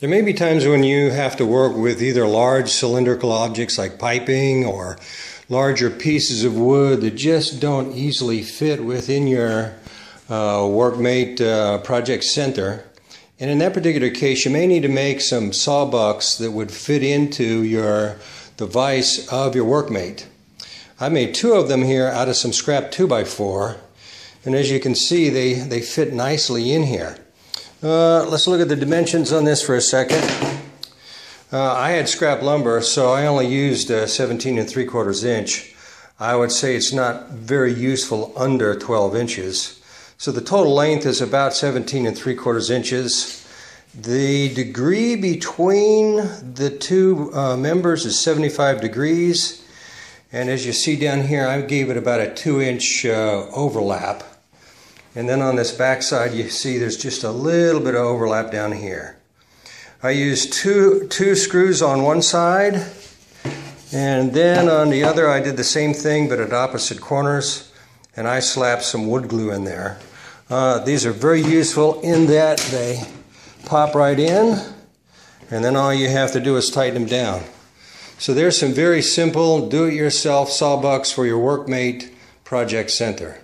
There may be times when you have to work with either large cylindrical objects like piping or larger pieces of wood that just don't easily fit within your uh, workmate uh, project center. And in that particular case, you may need to make some sawbucks that would fit into your device of your workmate. I made two of them here out of some scrap 2x4, and as you can see, they, they fit nicely in here. Uh, let's look at the dimensions on this for a second. Uh, I had scrap lumber, so I only used uh, 17 and 3 quarters inch. I would say it's not very useful under 12 inches. So the total length is about 17 and 3 quarters inches. The degree between the two uh, members is 75 degrees. And as you see down here, I gave it about a 2 inch uh, overlap. And then on this back side, you see there's just a little bit of overlap down here. I used two, two screws on one side, and then on the other, I did the same thing, but at opposite corners, and I slapped some wood glue in there. Uh, these are very useful in that they pop right in, and then all you have to do is tighten them down. So there's some very simple do-it-yourself sawbucks for your workmate project center.